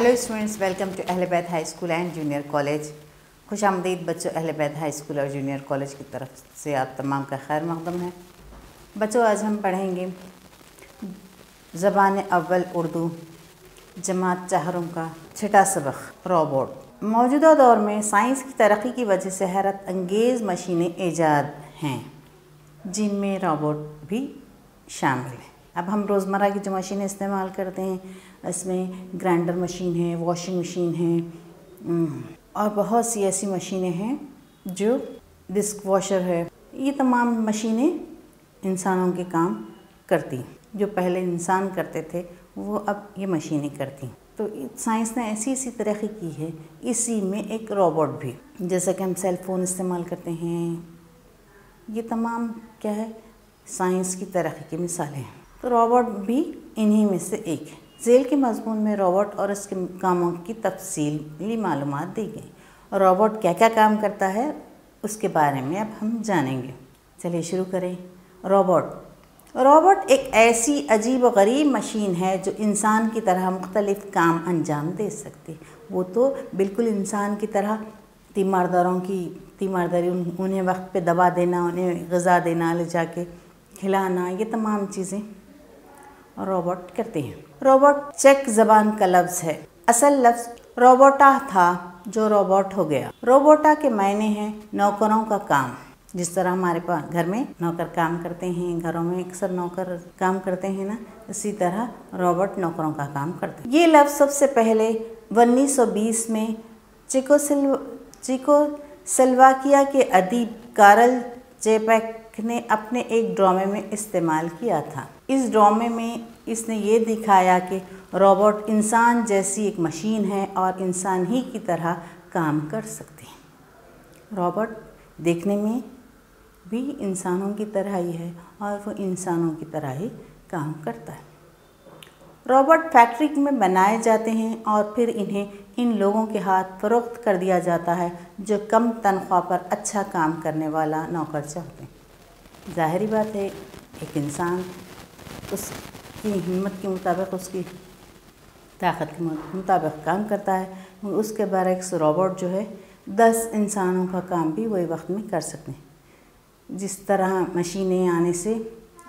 Hello students welcome to Ahl high school and junior college खुश आमदीद बच्चों Ahl high school और जूनियर कॉलेज की तरफ़ से आप तमाम का खैर मकदम है। बच्चों, आज हम पढ़ेंगे ज़बान अव्वल उर्दू, जमात चाहरों का छठा सबक रोबोट मौजूदा दौर में साइंस की तरक्की की वजह से हैरत अंगेज़ मशीनें ईजाद हैं, जिनमें रोबोट भी शामिल है। अब हम रोज़मर्रा की जो मशीनें इस्तेमाल करते हैं, इसमें ग्राइंडर मशीन है, वॉशिंग मशीन है और बहुत सी ऐसी मशीनें हैं जो डिस्क वॉशर है। ये तमाम मशीनें इंसानों के काम करती जो पहले इंसान करते थे, वो अब ये मशीनें करती तो साइंस ने ऐसी ऐसी तरक्की की है, इसी में एक रोबोट भी। जैसा कि हम सेल फ़ोन इस्तेमाल करते हैं, ये तमाम क्या है, साइंस की तरक्की की मिसालें हैं। तो रोबोट भी इन्हीं में से एक है। झेल के मजमून में रोबोट और उसके कामों की तफसीली मालूम दी गई। रोबोट क्या क्या काम करता है, उसके बारे में अब हम जानेंगे। चलिए शुरू करें। रोबोट रोबोट एक ऐसी अजीब व गरीब मशीन है जो इंसान की तरह मुख्तलिफ़ काम अंजाम दे सकती। वो तो बिल्कुल इंसान की तरह तीमारदारों की तीमारदारी उन्हें वक्त पे दवा देना, उन्हें गज़ा देना, ले जाके खिलाना, ये तमाम चीज़ें रोबोट करते हैं। रोबोट चेक जबान का लफ्ज़ है। असल लफ्ज़ रोबोटा था जो रोबोट हो गया। रोबोटा के मायने हैं नौकरों का काम। जिस तरह हमारे पास घर में नौकर काम करते हैं, घरों में अक्सर नौकर काम करते हैं ना इसी तरह रोबोट नौकरों का काम करते हैं। ये लफ्ज़ सबसे पहले 1920 में चिको सिल्वा चिको सिल्वाकिया के अदीब कारल चेपैक ने अपने एक ड्रामे में इस्तेमाल किया था। इस ड्रामे में इसने ये दिखाया कि रोबोट इंसान जैसी एक मशीन है और इंसान ही की तरह काम कर सकते हैं। रोबोट देखने में भी इंसानों की तरह ही है और वो इंसानों की तरह ही काम करता है। रोबोट फैक्ट्री में बनाए जाते हैं और फिर इन्हें इन लोगों के हाथ फ़रोख्त कर दिया जाता है जो कम तनख्वाह पर अच्छा काम करने वाला नौकर चाहते हैं। ज़ाहरी बात है, एक इंसान उसकी हिम्मत के मुताबिक, उसकी ताकत के मुताबिक काम करता है उसके बरक्स रोबोट जो है, दस इंसानों का काम भी वही वक्त में कर सकते हैं। जिस तरह मशीनें आने से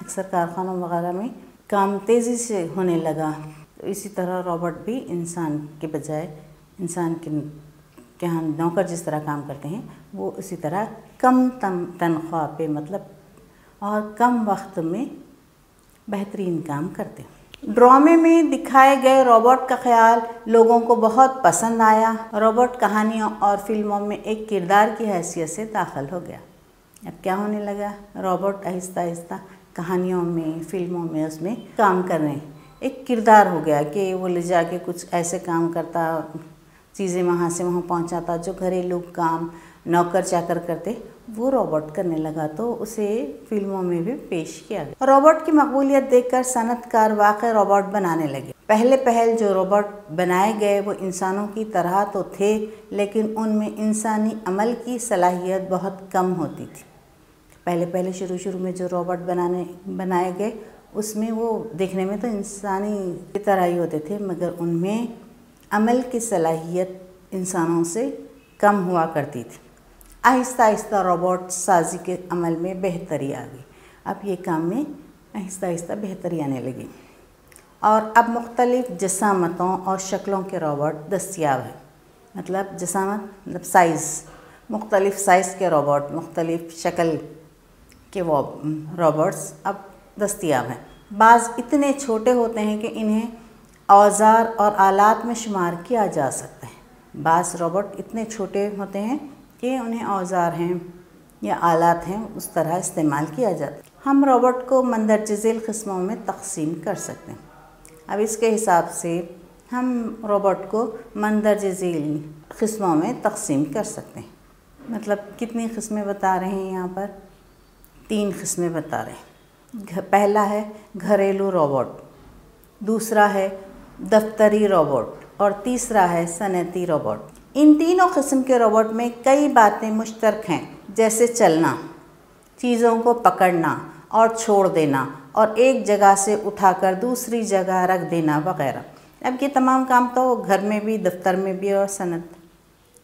अक्सर कारखानों वगैरह में काम तेज़ी से होने लगा तो इसी तरह रोबोट भी इंसान के बजाय, इंसान के के यहाँ नौकर जिस तरह काम करते हैं, वो उसी तरह कम तनख्वाह पे मतलब और कम वक्त में बेहतरीन काम करते हैं। ड्रामे में दिखाए गए रोबोट का ख्याल लोगों को बहुत पसंद आया। रोबोट कहानियों और फ़िल्मों में एक किरदार की हैसियत से दाखिल हो गया। अब क्या होने लगा? रोबोट आहिस्ता आहिस्ता कहानियों में, फ़िल्मों में उसमें काम कर रहे हैं। एक किरदार हो गया कि वो ले जाके कुछ ऐसे काम करता, चीज़ें वहाँ से वहाँ पहुँचाता, जो घरेलू काम नौकर चाकर करते, वो रोबोट करने लगा तो उसे फ़िल्मों में भी पेश किया गया। रोबोट की मकबूलियत देखकर सनतकार वाक़ रोबोट बनाने लगे। पहले पहल जो रोबोट बनाए गए, वो इंसानों की तरह तो थे, लेकिन उनमें इंसानी अमल की सलाहियत बहुत कम होती थी। पहले पहले शुरू शुरू में जो रोबोट बनाने, बनाए गए, उसमें वो देखने में तो इंसानी की तरह ही होते थे, मगर उनमें अमल की सलाहियत इंसानों से कम हुआ करती थी। आहिस्ता आहिस्ता रोबोट साजी के अमल में बेहतरी आ गई। अब ये काम में आहिस्ता आहिस्ता बेहतरी आने लगी। और अब मुख्तलिफ़ जसामतों और शक्लों के रोबोट दस्तियाब हैं। मतलब जसामत मतलब साइज़ मुख्तलिफ़ साइज़ के रोबोट, मुख्तलिफ़ शक्ल के वो रोबोट्स अब दस्तियाब हैं। बाज़ इतने छोटे होते हैं कि इन्हें औज़ार और आलात में शुमार किया जा सकता है। बाज़ रोबोट इतने छोटे होते हैं कि उन्हें औज़ार हैं या आलात हैं, उस तरह इस्तेमाल किया जाता है। हम रोबोट को मंदरज झील किस्मों में तकसीम कर सकते हैं। अब इसके हिसाब से हम रोबोट को मंदरज झील किस्मों में तकसीम कर सकते हैं। मतलब कितनी कस्में बता रहे हैं यहाँ पर? तीन किस्में बता रहे हैं। पहला है घरेलू रोबोट, दूसरा है दफ्तरी रोबोट और तीसरा है सनती रोबोट। इन तीनों किस्म के रोबोट में कई बातें मुश्तरक हैं, जैसे चलना, चीज़ों को पकड़ना और छोड़ देना और एक जगह से उठाकर दूसरी जगह रख देना वगैरह। अब ये तमाम काम तो घर में भी, दफ्तर में भी और सनत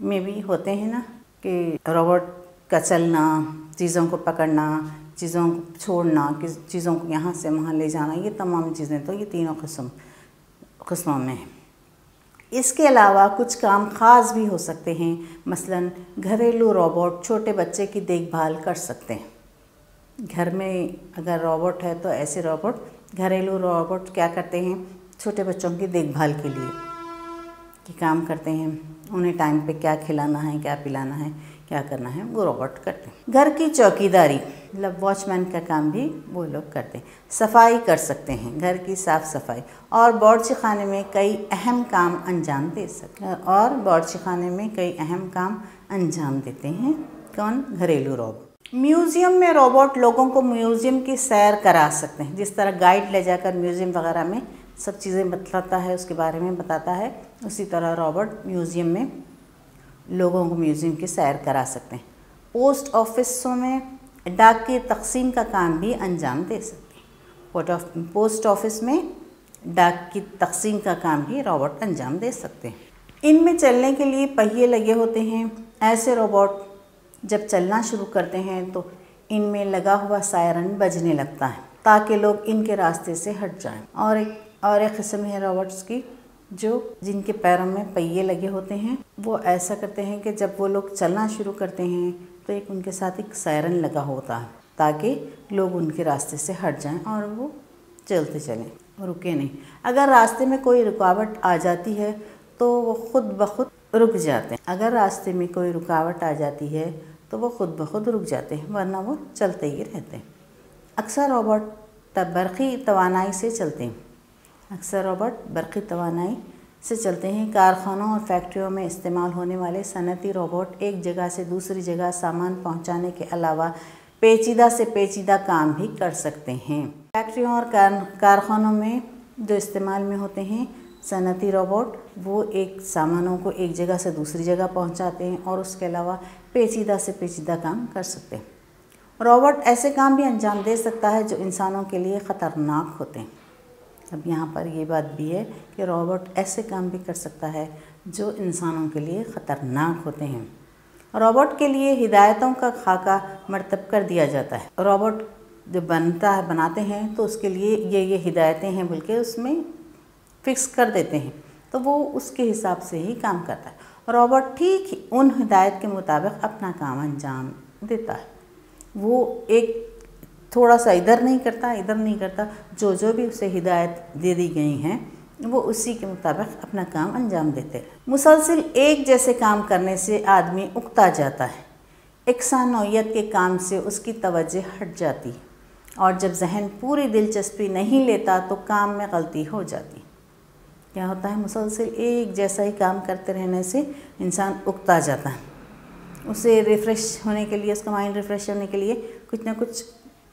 में भी होते हैं ना, कि रोबोट का चलना, चीज़ों को पकड़ना, चीज़ों को छोड़ना, कि चीज़ों को यहाँ से वहाँ ले जाना, ये तमाम चीज़ें तो ये तीनों किस्म, किस्मों में हैं। इसके अलावा कुछ काम ख़ास भी हो सकते हैं। मसलन, घरेलू रोबोट छोटे बच्चे की देखभाल कर सकते हैं। घर में अगर रोबोट है तो ऐसे रोबोट, घरेलू रोबोट क्या करते हैं? छोटे बच्चों की देखभाल के लिए। कि काम करते हैं। उन्हें टाइम पे क्या खिलाना है, क्या पिलाना है। क्या करना है? वो रोबोट करते हैं। घर की चौकीदारी मतलब वॉचमैन का काम भी वो लोग करते हैं। सफ़ाई कर सकते हैं, घर की साफ़ सफ़ाई। और बावर्ची खाने में कई अहम काम अंजाम दे सकते हैं। और बावर्ची खाने में कई अहम काम अंजाम देते हैं। कौन? घरेलू रोबोट म्यूज़ियम में रोबोट लोगों को म्यूज़ियम की सैर करा सकते हैं। जिस तरह गाइड ले जाकर म्यूज़ियम वगैरह में सब चीज़ें बतलाता है, उसके बारे में बताता है, उसी तरह रॉबर्ट म्यूज़ियम में लोगों को म्यूज़ियम की सैर करा सकते हैं। पोस्ट ऑफिसों में डाक की तकसीम का काम भी अंजाम दे सकते हैं। पोस्ट ऑफ़िस में डाक की तकसीम का काम भी रोबोट अंजाम दे सकते हैं। इनमें चलने के लिए पहिए लगे होते हैं। ऐसे रोबोट जब चलना शुरू करते हैं तो इनमें लगा हुआ सायरन बजने लगता है ताकि लोग इनके रास्ते से हट जाएँ। और एक और एक किस्म है रोबोट्स की। जो जिनके पैरों में पहिए लगे होते हैं, वो ऐसा करते हैं कि जब वो लोग चलना शुरू करते हैं तो एक उनके साथ एक सायरन लगा होता है, ताकि लोग उनके रास्ते से हट जाएँ और वो चलते चलें, रुके नहीं। अगर रास्ते में कोई रुकावट आ जाती है तो वो खुद ब खुद रुक जाते हैं। अगर रास्ते में कोई रुकावट आ जाती है तो वो खुद ब खुद रुक जाते हैं, वरना वो चलते ही रहते हैं। अक्सर रोबोट तब बरक़ी तोानाई से चलते हैं। अक्सर रोबोट बरक़ी तोानाई से चलते हैं। कारखानों और फैक्ट्रियों में इस्तेमाल होने वाले सनती रोबोट एक जगह से दूसरी जगह सामान पहुँचाने के अलावा पेचीदा से पेचीदा काम भी कर सकते हैं। फैक्ट्रियों और कारखानों में जो इस्तेमाल में होते हैं, सनती रोबोट वो एक सामानों को एक जगह से दूसरी जगह पहुंचाते हैं और उसके अलावा पेचीदा से पेचीदा काम कर सकते हैं। रोबोट ऐसे काम भी अंजाम दे सकता है जो इंसानों के लिए ख़तरनाक होते हैं। अब यहाँ पर ये बात भी है कि रोबोट ऐसे काम भी कर सकता है जो इंसानों के लिए ख़तरनाक होते हैं। रोबोट के लिए हिदायतों का खाका मरतब कर दिया जाता है। रोबोट जब बनता है, बनाते हैं तो उसके लिए ये ये हिदायतें हैं बोल के उसमें फ़िक्स कर देते हैं तो वो उसके हिसाब से ही काम करता है। रोबोट ठीक उन हिदायत के मुताबिक अपना काम अंजाम देता है। वो एक थोड़ा सा इधर नहीं करता, इधर नहीं करता। जो जो भी उसे हिदायत दे दी गई हैं, वो उसी के मुताबिक अपना काम अंजाम देते हैं। मुसलसिल एक जैसे काम करने से आदमी उगता जाता है। एकसा के काम से उसकी तवज्जो हट जाती है और जब जहन पूरी दिलचस्पी नहीं लेता तो काम में गलती हो जाती। क्या होता है? मुसलसिल एक जैसा ही काम करते रहने से इंसान उगता जाता है। उसे रिफ़्रेश होने के लिए, उसका माइंड रिफ़्रेश होने के लिए कुछ ना कुछ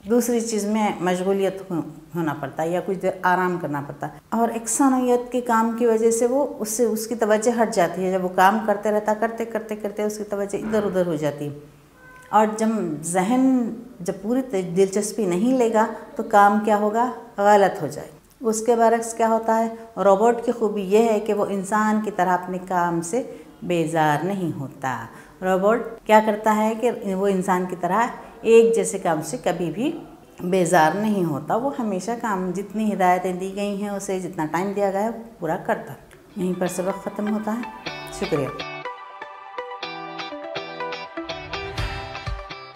दूसरी चीज़ में मशगूलियत होना पड़ता है या कुछ देर आराम करना पड़ता है। और एकसानोयत के काम की वजह से वो उससे, उसकी तवज्जो हट जाती है। जब वो काम करते रहता, करते करते करते उसकी तवज्जो इधर उधर हो जाती है। और जब जहन जब पूरी दिलचस्पी नहीं लेगा तो काम क्या होगा? गलत हो जाए उसके बरक्स क्या होता है? रोबोट की खूबी यह है कि वो इंसान की तरह अपने काम से बेजार नहीं होता। रोबोट क्या करता है कि वो इंसान की तरह एक जैसे काम से कभी भी बेजार नहीं होता। वो हमेशा काम जितनी हिदायतें दी गई हैं, उसे जितना टाइम दिया गया है पूरा करता। यहीं पर सबक ख़त्म होता है। शुक्रिया।